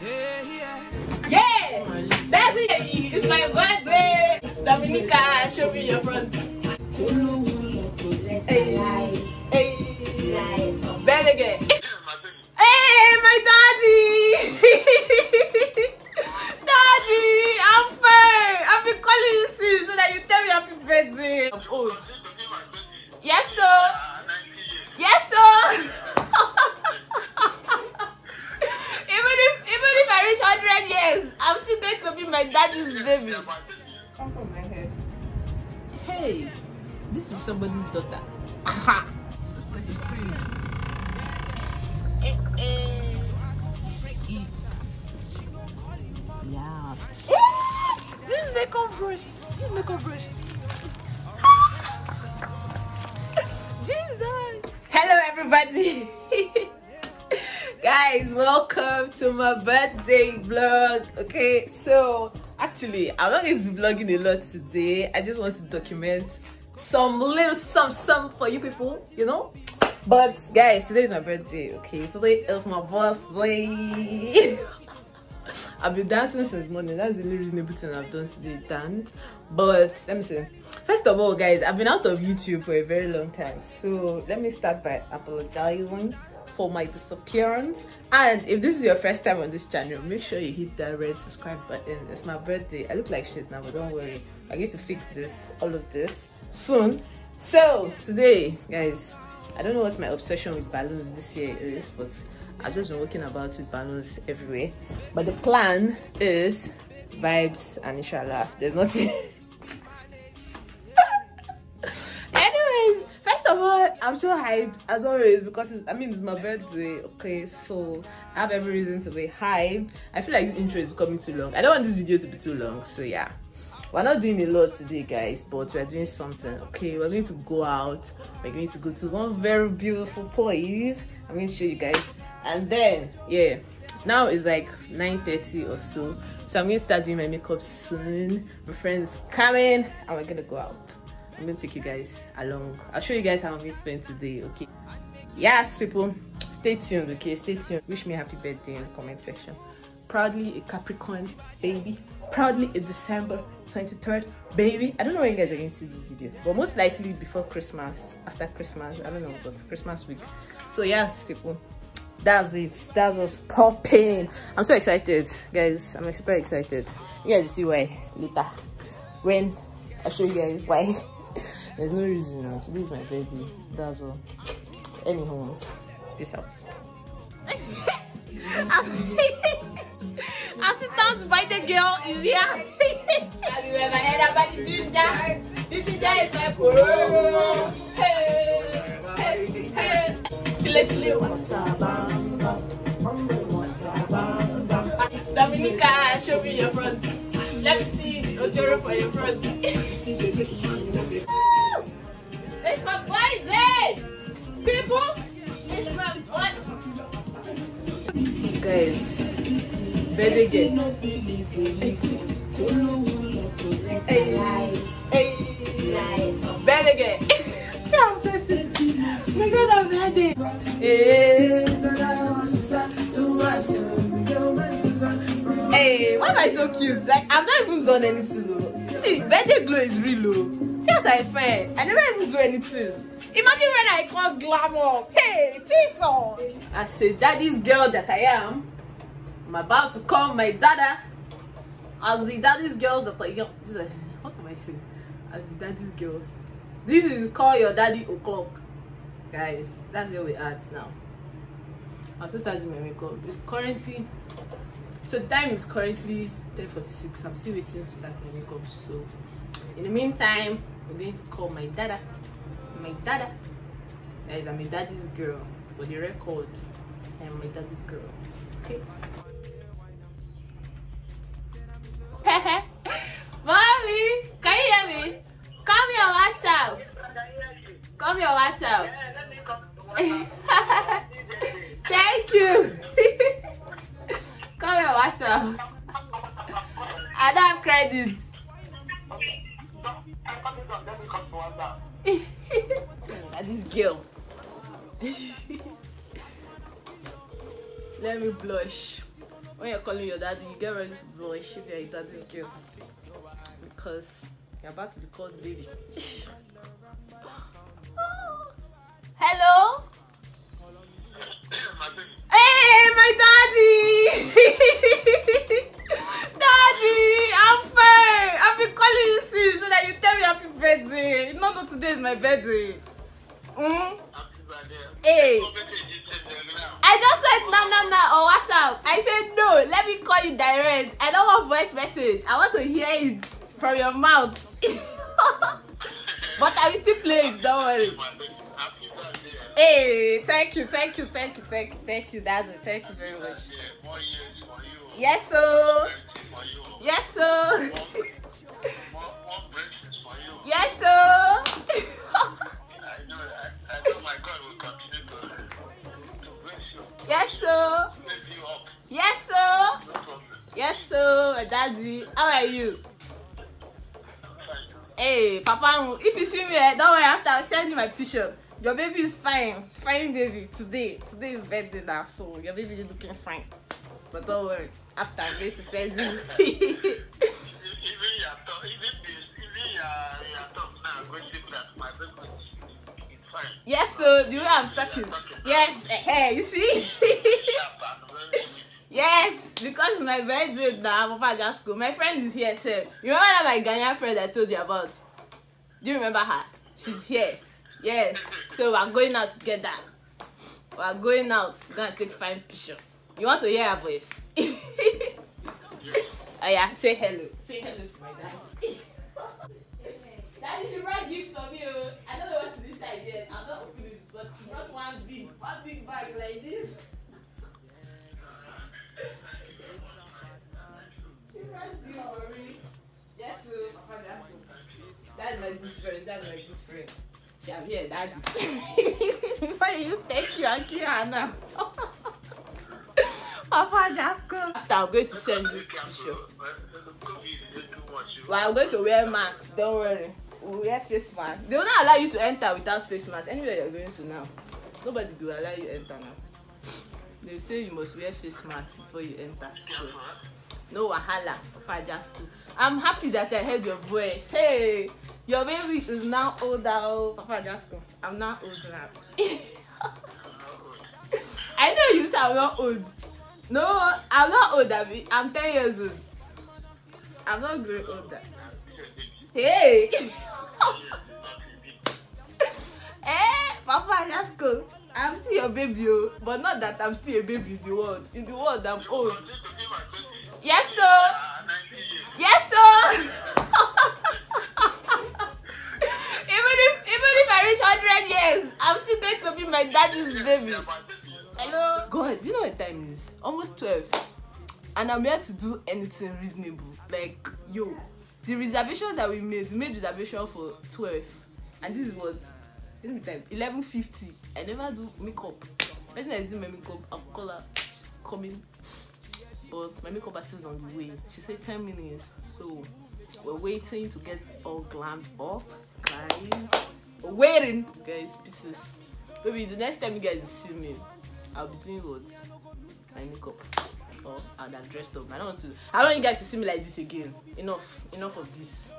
Yeah, that's it. It's my birthday. Dominica, show me your front. Hey, hey, Benedict. Hey, my daddy. daddy, I'm fine. I've been calling you so that you tell me. I'm old. Somebody's daughter. this place is pretty. Eh, eh. Freaky. Yes. this is makeup brush. This is makeup brush. Jesus. Hello, everybody. Guys, welcome to my birthday vlog. Okay, so actually, I'm not going to be vlogging a lot today. I just want to document some little some some for you people, you know. But guys, today is my birthday. Okay, today is my birthday. I've been dancing since morning. That's the only reasonable thing I've done today. Dance. But let me see. First of all, guys, I've been out of YouTube for a very long time. So let me start by apologizing for my disappearance. And if this is your first time on this channel, make sure you hit that red subscribe button. It's my birthday. I look like shit now, but don't worry. I get to fix this, all of this soon. So today, guys, I don't know what my obsession with balloons this year is, but I've just been working about it, balloons everywhere. But the plan is vibes and inshallah, there's nothing. I'm so hyped as always because I mean it's my birthday. Okay, so I have every reason to be hyped. I feel like this intro is becoming too long. I don't want this video to be too long, so yeah. We're not doing a lot today, guys, but we're doing something. Okay, we're going to go out. We're going to go to one very beautiful place. I'm going to show you guys. And then, yeah, now it's like 9:30 or so. So I'm going to start doing my makeup soon. My friend's coming, and we're gonna go out. I'm gonna take you guys along. I'll show you guys how I'm going to spend today. Okay. Yes, people, stay tuned. Okay, stay tuned. Wish me a happy birthday in the comment section. Proudly a Capricorn baby. Proudly a December 23rd baby. I don't know when you guys are going to see this video, but most likely before Christmas, after Christmas. I don't know, but Christmas week. So yes, people, that's it. That was popping. I'm so excited, guys. I'm super excited. You guys see why later when I show you guys why. There's no reason. You know, today is my birthday. That's all. Anyways, peace out. Assistant by the girl is here. Have you ever heard about the ginger? The ginger is my pororo. Hey, hey, hey. Tile tile Dominica, show me your front. Let me see the ojoro for your front. it's my birthday, people. It's my birthday. Guys, birthday girl. Hey, hey. See how I'm sweating. My God, I'm. Hey, why am I so cute? Like, I've not even done anything. Though. See, birthday glow is real low. As I fair. I never even do anything. Imagine when I call glamour. Hey, Jesus. As a daddy's girl that I am, I'm about to call my dada. As the daddy's girls that I am. What am I saying? As the daddy's girls. This is call your daddy o'clock. Guys, that's where we're at now. I'm still starting my makeup. It's currently so time is currently 10:46. I'm still waiting to start my makeup. So in the meantime, we're going to call my dada. My dada. Guys, I'm a daddy's girl. For the record, I'm my daddy's girl. Okay. Mommy, can you hear me? Come your WhatsApp. Come your WhatsApp. Thank you. Come your WhatsApp. I don't have credit. Calling your daddy, you get ready to blush if you're a daddy's girl. Because you're about to be called baby. Hello? Hey, my daddy! daddy, I'm fine. I've been calling you since so that you tell me happy birthday. No, no, today is my birthday. Mm? Hey. I just said no, no, no on WhatsApp. I said no. Let me call you direct. I don't want voice message. I want to hear it from your mouth. but I will still play it. Don't worry. Hey, thank you, thank you, thank you, thank you, thank you, Daddy. Thank you very much. Yes, sir. Yes, sir. How are you? Hey, Papa, if you see me, eh, don't worry. After I'll send you my picture. Your baby is fine. Fine baby. Today. Today is birthday now, so your baby is looking fine. But don't worry. After I'm going to send you. yes, so the way I'm talking. Yes, eh, eh, you see? Yes, because it's my birthday now, Papa just go. My friend is here, sir. You remember that my Ghanaian friend I told you about? Do you remember her? She's here. Yes. So we're going out together. We're going out. We're gonna take fine picture. You want to hear her voice? oh yeah, say hello. Say hello to my daddy. Daddy, she brought gifts for me. Oh. I don't know what's inside yet. I'm not opening it, but she brought one big, one big bag like this. That's my good friend. That's my good friend. She am here, daddy. Before you take your key, Hannah. Papa, just go. After I'm going to send you picture. Well, I'm going to wear masks. Don't worry. We'll wear face mask. They will not allow you to enter without face mask. Anywhere you're going to now. Nobody will allow you enter now. They say you must wear face mask before you enter. So, no wahala. Papa, just go. I'm happy that I heard your voice. Hey, your baby is now older. Oh, Papa, just go. I'm not old now. I know you say I'm not old. No, I'm not old, Abi. I'm 10 years old. I'm not great older. Hey! eh, Papa, just go. I'm still your baby, oh, but not that I'm still a baby in the world. In the world, I'm old. Yes, sir. Yes, sir. even if even if I reach 100 years, I'm still going to be my daddy's baby. Hello. God, do you know what time is? Almost 12. And I'm here to do anything reasonable. Like, yo, the reservation that we made, we made reservation for 12. And this is what? This is time. 11.50. I never do makeup. Person I do my makeup, I'll call her. She's coming. But my makeup artist is on the way. She said 10 minutes. So, we're waiting to get all glammed up. Guys. We're waiting. Guys, pieces. Maybe the next time you guys see me, I'll be doing what? My makeup. Or I'll have dressed up. I don't want to. I don't want you guys to see me like this again. Enough. Enough of this.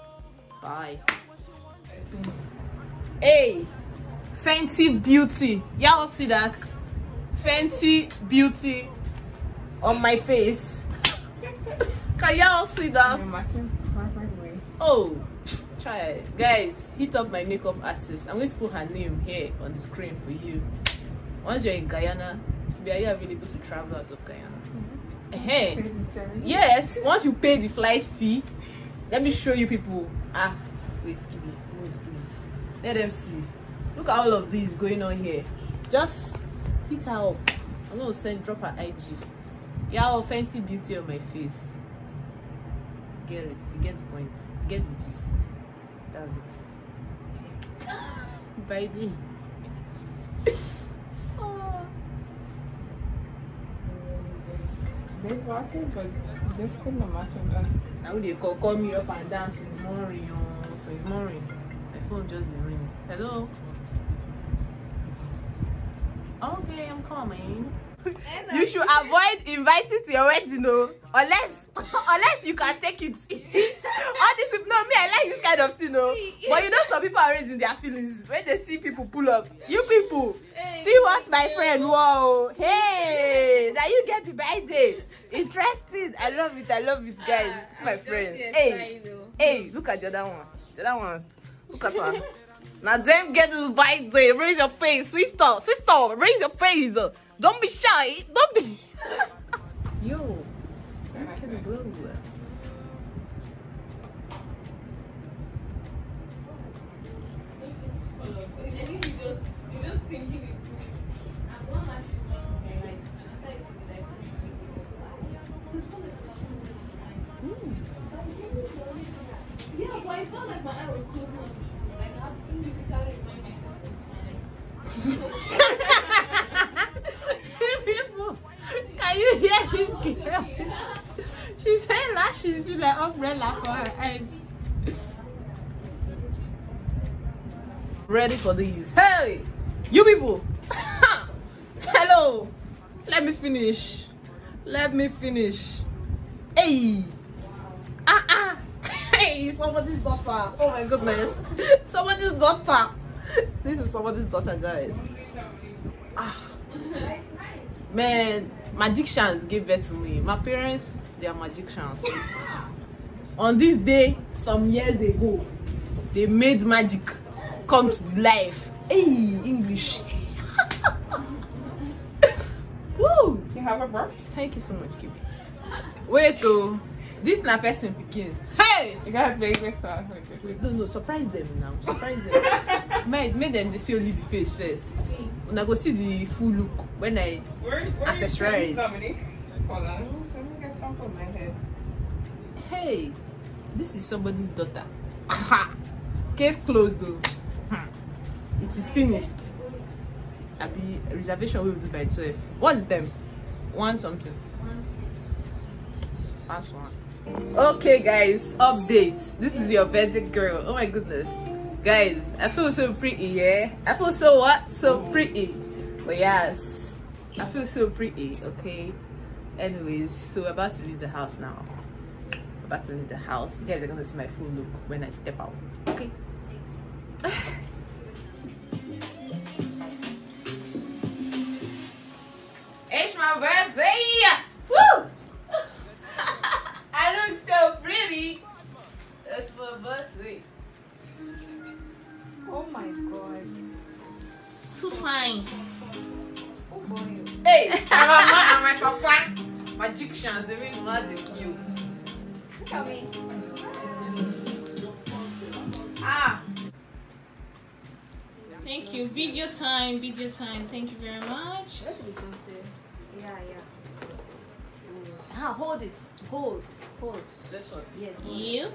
Bye. Hey, Fenty Beauty. Y'all see that? Fenty Beauty on my face. Can y'all see that? Oh, try. Guys, hit up my makeup artist. I'm going to put her name here on the screen for you. Once you're in Guyana, are you available to travel out of Guyana? Hey, yes. Once you pay the flight fee, let me show you people. Ah, wait, give me, move, please. Let them see. Look at all of this going on here. Just hit her up. I'm gonna send drop her IG. Yeah, fancy beauty on my face. Get it. You get the point. Get the gist. That's it. Bye. Dee. Oh. They walking, but just couldn't imagine that. Now they call, call me up and down since morning. Oh, since morning. My phone just dey ring. Hello. Okay, I'm coming. you should avoid inviting to your wedding, no. Unless, unless you can take it. No, me, I like this kind of thing, no. But you know, some people are raising their feelings when they see people pull up. You people, see what my friend, whoa, hey, now you get the birthday. Interesting. I love it. I love it, guys. It's my friend. Hey, hey, look at the other one. The other one. Look at her. Now them get this birthday. Raise your face, sister. Sister, raise your face. Don't be shy. Don't be. She lashes feel like umbrella for her. Ready for these? Hey, you people! Hello. Let me finish. Let me finish. Hey. Ah ah. Hey, somebody's daughter. Oh my goodness. Somebody's daughter. This is somebody's daughter, guys. Ah. Man, my magicians gave birth to me. My parents, they are magicians. On this day, some years ago, they made magic come to the life. Hey, English. Woo! You have a brush? Thank you so much, Kibby. Wait, oh, this na person pikin. Hey! You gotta stuff. Wait, no, no, surprise them now. Surprise them. make, make them they see only the face first. Una go see the full look when I. Where, where Accessorize. You Hold on. Let me get some on my head. Hey, this is somebody's daughter. Case closed though. Hmm. It is finished. Abi reservation we will do by twelve. What's them? One something. Pass one. Okay, guys, updates. This is your birthday girl. Oh my goodness, guys, I feel so pretty. Yeah, I feel so what? So pretty. But yes, I feel so pretty. Okay. Anyways, so we're about to leave the house now. We're about to leave the house. You guys are gonna see my full look when I step out. Okay. It's my birthday! Woo! I look so pretty. That's my birthday. Oh my god. Too fine. Oh boy. Hey, my mama and my papa. Magicians, they mean magic. You. Look at me. Ah. Thank you. Video time, video time. Thank you very much. Let's be faster. Yeah, yeah. Ah, hold it. Hold. Hold. This one. Yes. Hold it. You,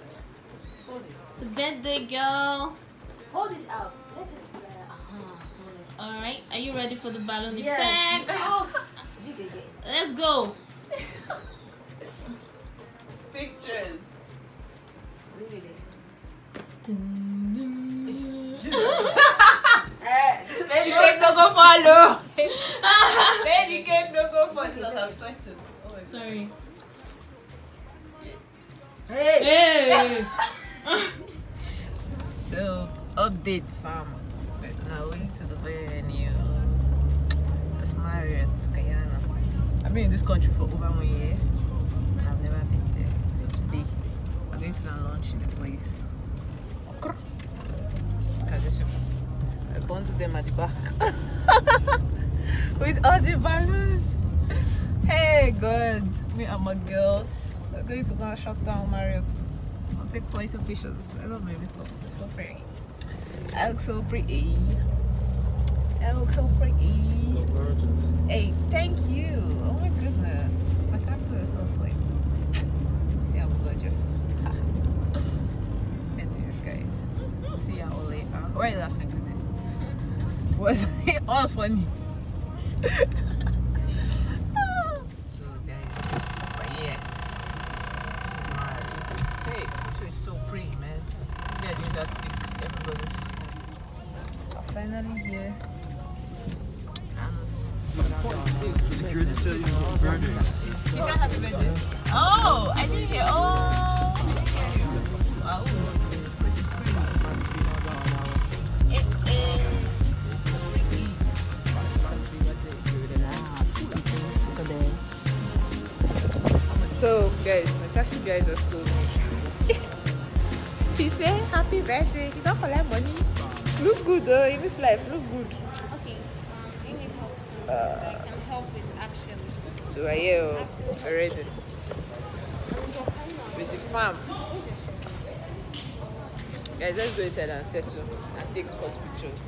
Hold it. the birthday girl. Hold it out. Let it. Uh, uh-huh. All right. Are you ready for the balloon Yes. effect? Oh. Let's go. Pictures. Eh, Leave it Baby cake no go follow. Baby cake no go follow. Because I'm sweating. Oh my God. Sorry. Hey. Hey. So, update, fam. We're now way to the venue. It's Marriott, Guyana. I've been in this country for over one year. And I've never been there. So today, we're going to go and launch in the place. Look at these people. I bond to them at the back. With all the balloons. Hey, God. Me and my girls. We're going to go and shut down Marriott. I'll take plenty of pictures. I love my makeup. It's so pretty. I look so pretty. I look so pretty. Hey, thank you. Oh my goodness. My tattoo is so sweet. See how gorgeous. Anyways, guys. See y'all later. Why are you laughing, Was it was funny? so guys, but yeah. This is my hey, this is so pretty man. You guys just have to take everybody's finally here. And here to tell you happy birthday. He said happy birthday. Oh, I didn't hear. Oh, taxi guy just told me. he said, Happy birthday. He don't collect money. Look good, though, in this life. Look good. Okay. Um, you need help. Uh, I can help with action. So, are you already. With the farm. Guys, let's go inside and settle and take hot pictures.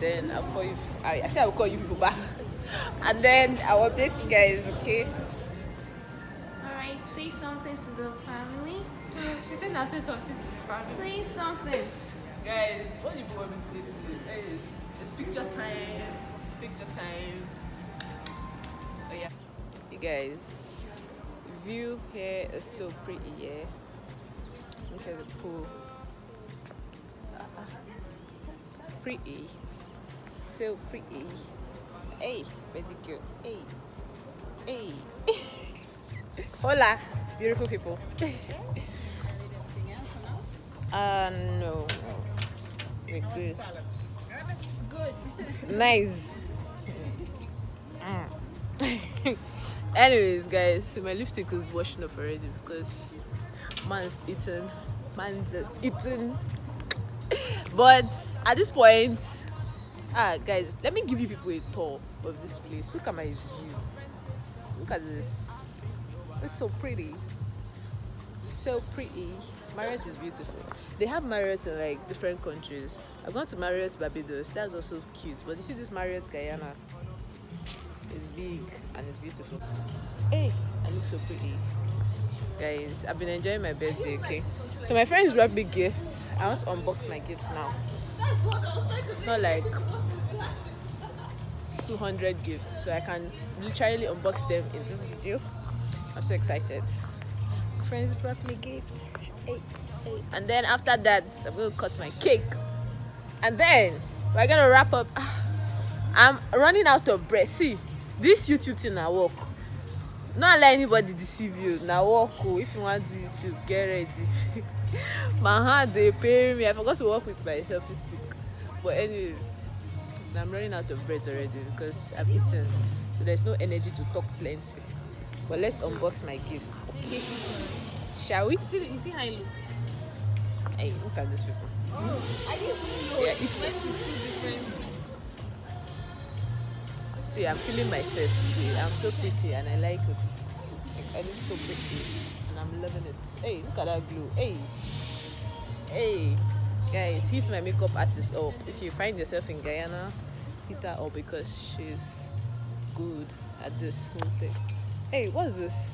Then I'll call you. I, I said I'll call you people back. And then I'll update you guys, okay? She said now say something to the family. Say something. Guys, what do you want me to say to you? Guys, it's picture time. Picture time. Oh yeah. Hey guys, view here is so pretty, yeah. Look at the pool. Ah. Pretty. So pretty. Hey, very good. Hey. Hey. Hola, beautiful people. Uh, no. We're good. Nice. Mm. Anyways, guys, my lipstick is washing up already because man's eaten. Man's eaten. But at this point, ah, guys, let me give you people a tour of this place. Look at my view. Look at this. It's so pretty so pretty. Marriott is beautiful. They have Marriott in like different countries. I've gone to Marriott Barbados. That's also cute. But you see this Marriott Guyana? It's big and it's beautiful. Hey, I look so pretty. Guys, I've been enjoying my birthday, okay? So my friends brought me gifts. I want to unbox my gifts now. It's not like 200 gifts. So I can literally unbox them in this video. I'm so excited friends brought me gift. And then after that, I'm gonna cut my cake. And then we're gonna wrap up. I'm running out of breath. See, this YouTube thing I work. Not let anybody deceive you. Now work. Oh, if you want to do YouTube, get ready. my hand they pay me. I forgot to work with my selfie stick. But anyways, I'm running out of breath already because I've eaten. So there's no energy to talk plenty. But let's unbox my gift, okay? Shall we? You see, you see how I look? Hey, look at these people. Oh, I didn't know. Yeah, It's it's- went to two different. See, I'm feeling myself today. I'm so pretty and I like it. Like, I look so pretty and I'm loving it. Hey, look at that glue. Hey, hey, guys, hit my makeup artist up. If you find yourself in Guyana, hit her up because she's good at this whole thing. Hey, what's this?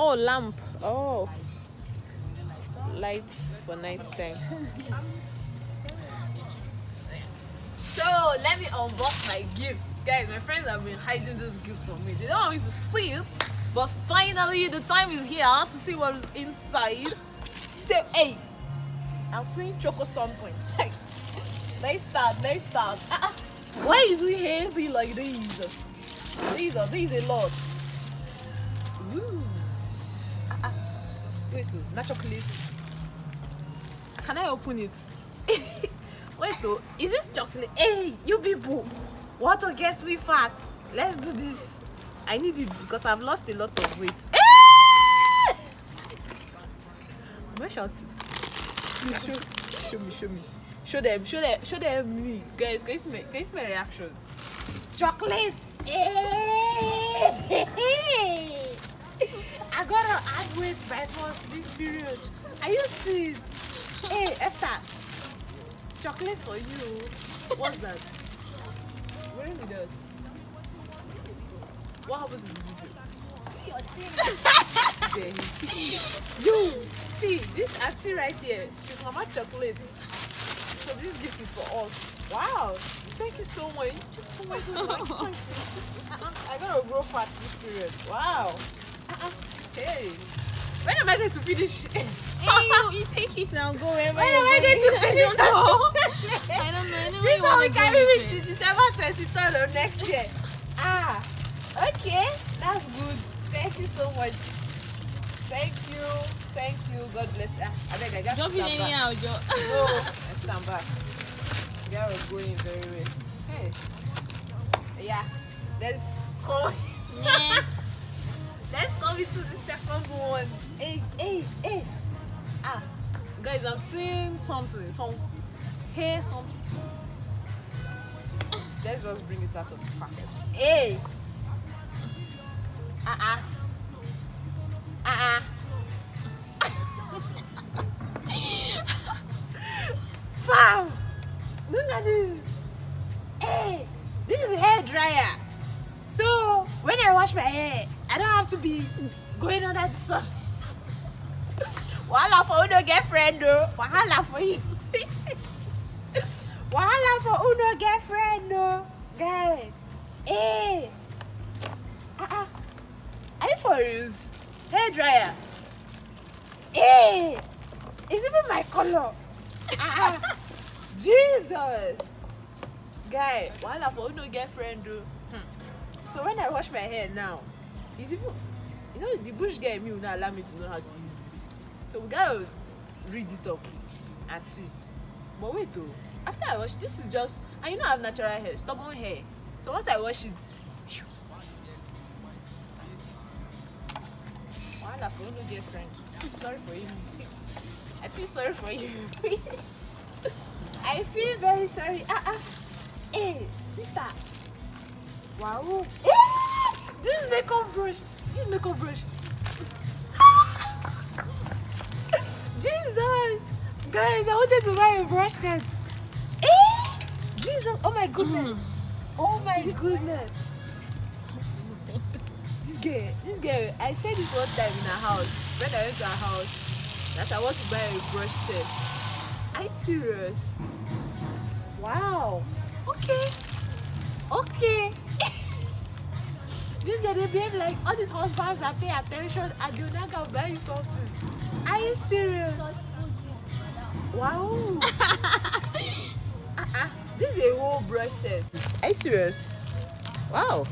Oh, lamp. Oh, light for night time. So let me unbox my gifts. Guys, my friends have been hiding these gifts from me. They don't want me to see it. But finally the time is here to see what is inside. So hey, I'm seeing choco something. Hey, let's start, let's start. Ah, ah. Why is it heavy like this? These are these a lot. Wait, oh, not chocolate. Can I open it? Wait, though, is this chocolate? Hey, you people, want to get me fat? Let's do this. I need it because I've lost a lot of weight. Eh! Am I shouting? Please show, show me, show me. Show them, show them, show them me. Guys, can you see my, can you see my reaction? Chocolate! Eh! I gotta add weight by force this period. Are you seeing? Hey, Esther, chocolate for you. What's that? Where is that? What happens in the video? You see this auntie right here. She's mama chocolate. So this gift is for us. Wow! Thank you so much. Oh my god! Thank you. Uh-uh. I gotta grow fat this period. Wow! Uh-uh. Hey, when am I going to finish? Hey, you, you take it now. Go wherever When am I going to finish? I don't know. I don't know. Anyway, This one we go carry it. to December 23rd of next year. Ah, okay, that's good. Thank you so much. Thank you, thank you. God bless you. Ah, I beg, I got Don't back. anyhow, Joe. No, I stand back. That was going very well. Hey, yeah, let's come. Next. Let's come into the second one. Hey, hey, hey. Ah, guys, I'm seeing something. Some hair, something. Let's just bring it out of the packet. Hey. Ah ah. Ah ah. Wow. Look at this. Hey, this is a hair dryer. So when I wash my hair, I don't have to be going under the sun. Wahala for Uno girlfriend though. Wahala for you. Wahala for Uno girlfriend though. Guy. Hey. Uh-uh. Are you for real? Hair dryer. Hey. It's even my color. Uh-uh. Jesus. Guy, wahala for Uno girlfriend though. Hmm. So when I wash my hair now, it's even you know the bush guy me will not allow me to know how to use this. So we gotta read it up and see. But wait though, after I wash this is just and you know I have natural hair, stubborn hair. So once I wash it, wahala for no girlfriend. I'm sorry for you. I feel sorry for you. I feel very sorry. Ah ah. Hey, sister. Wow. Eh, this is makeup brush. This is makeup brush. Jesus. Guys, I wanted to buy a brush set. Eh, Jesus. Oh my goodness. Oh my goodness. This girl, this girl, I said this one time in her house. When I went to her house, that I want to buy a brush set. Are you serious? Wow. Okay. Okay. this guy they behave like all these husbands that pay attention and they'll not go buy you something. Are you serious? Wow. uh-uh. This is a whole brush set. Are you serious? Wow.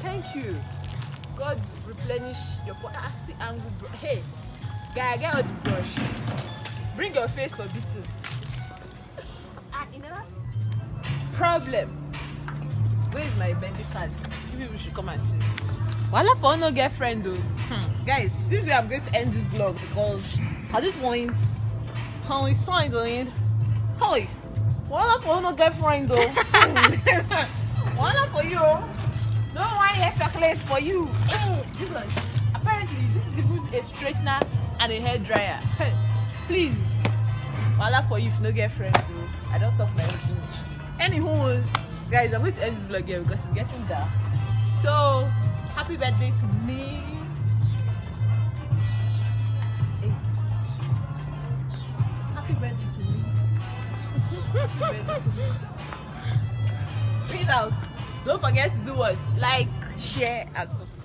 Thank you. God replenish your po- ah, see angle bro- Hey, guy, get out the brush. Bring your face for beating. Ah, you know that? Problem. Where is my bendy card? You people should come and see. Wala for no girlfriend though. Hmm. Guys, this way I'm going to end this vlog because at this point, how many signs on it? Holy, wala for no girlfriend though. wala for you. No one here chocolate for you. Eh, this one. Apparently, this is even a straightener and a hair dryer. Please. Wala for you if no girlfriend though. I don't talk my own English. Anywho, guys, I'm going to end this vlog here because it's getting dark. So, happy birthday to me. Happy birthday to me. Happy birthday to me. Peace out. Don't forget to do what? Like, share, and subscribe.